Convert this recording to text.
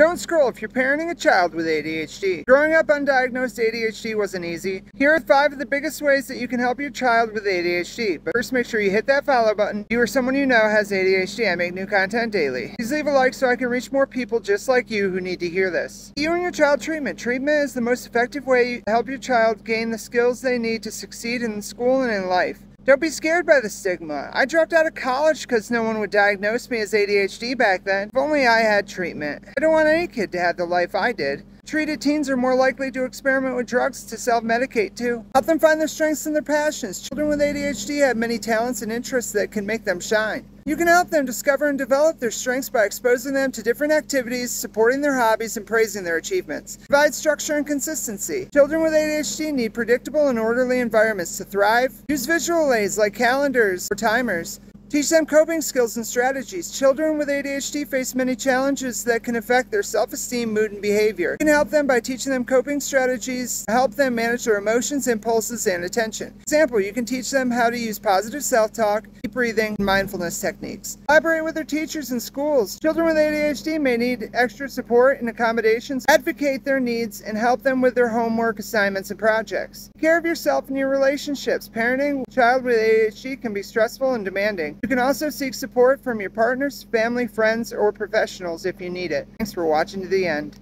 Don't scroll if you're parenting a child with ADHD. Growing up undiagnosed ADHD wasn't easy. Here are five of the biggest ways that you can help your child with ADHD. But first, make sure you hit that follow button. You or someone you know has ADHD. I make new content daily. Please leave a like so I can reach more people just like you who need to hear this. You and your child treatment. Treatment is the most effective way to help your child gain the skills they need to succeed in school and in life. Don't be scared by the stigma. I dropped out of college because no one would diagnose me as ADHD back then. If only I had treatment. I don't want any kid to have the life I did. Treated teens are more likely to experiment with drugs to self medicate too. Help them find their strengths and their passions. Children with ADHD have many talents and interests that can make them shine. You can help them discover and develop their strengths by exposing them to different activities, supporting their hobbies, and praising their achievements. Provide structure and consistency. Children with ADHD need predictable and orderly environments to thrive. Use visual aids like calendars or timers. Teach them coping skills and strategies. Children with ADHD face many challenges that can affect their self esteem, mood, and behavior. You can help them by teaching them coping strategies to help them manage their emotions, impulses, and attention. For example, you can teach them how to use positive self talk, deep breathing, and mindfulness techniques. Collaborate with their teachers in schools. Children with ADHD may need extra support and accommodations. Advocate their needs and help them with their homework, assignments, and projects. Take care of yourself and your relationships. Parenting a child with ADHD can be stressful and demanding. You can also seek support from your partners, family, friends, or professionals if you need it. Thanks for watching to the end.